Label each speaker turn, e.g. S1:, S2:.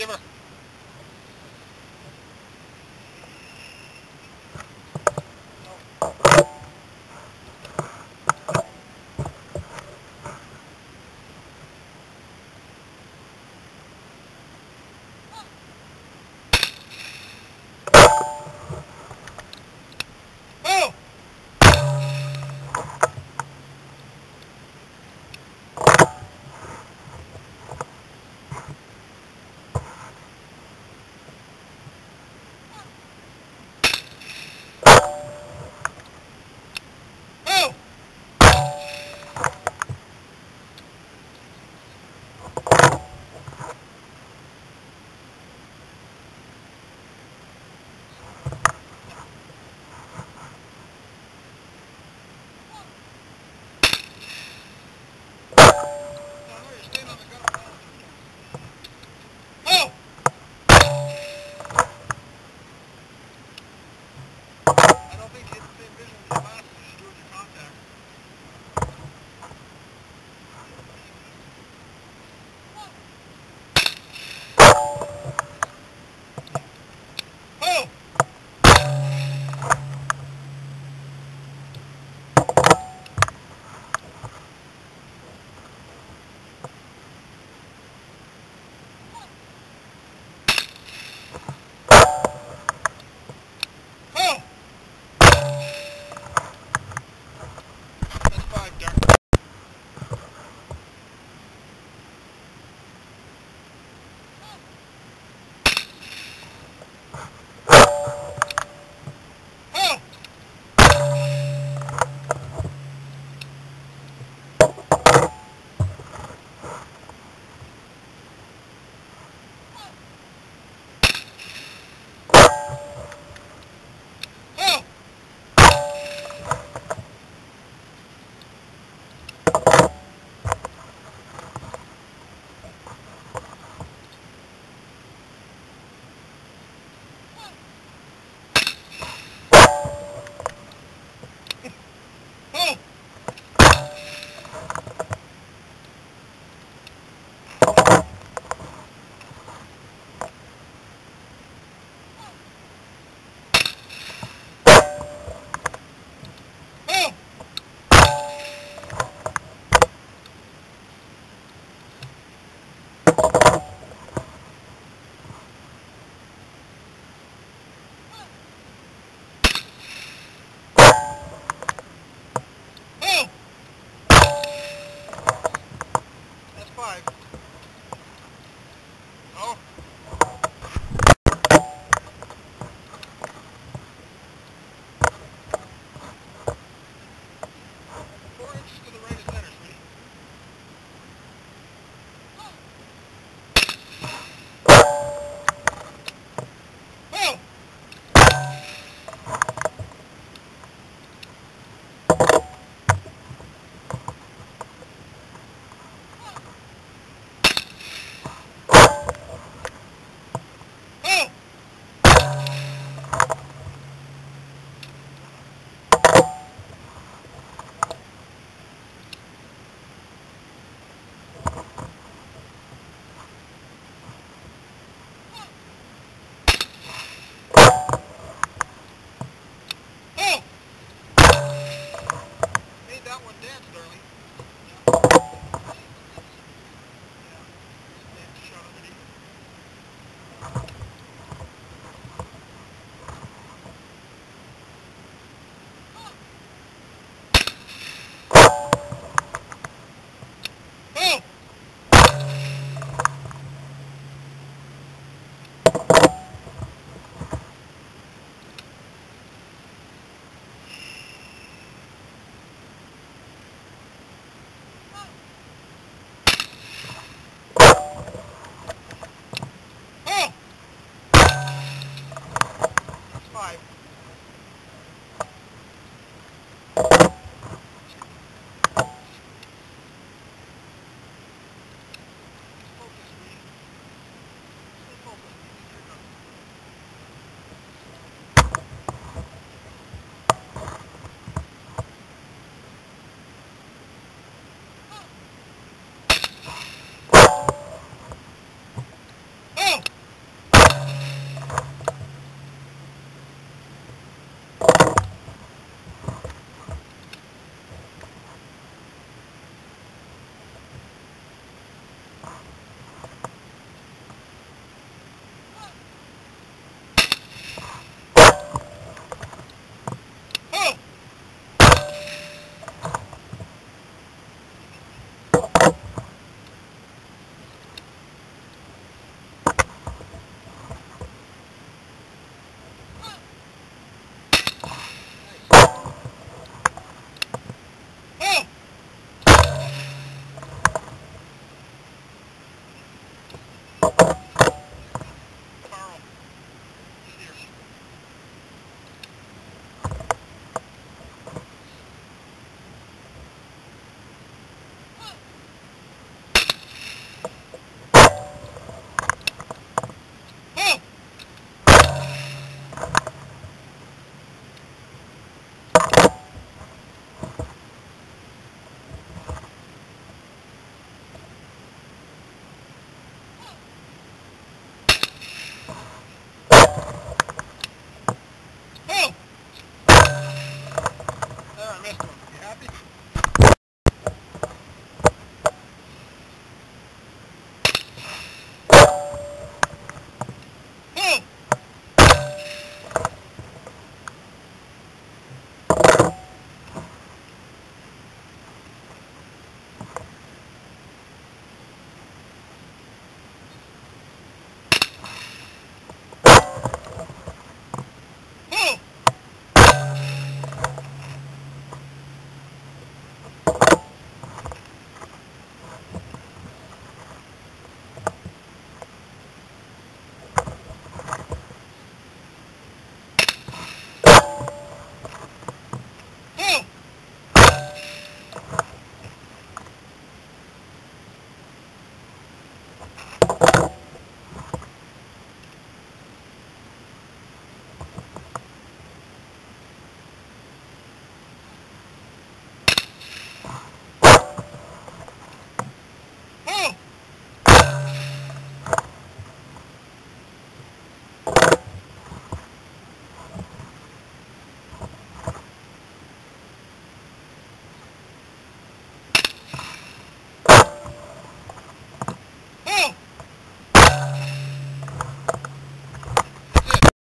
S1: Give her.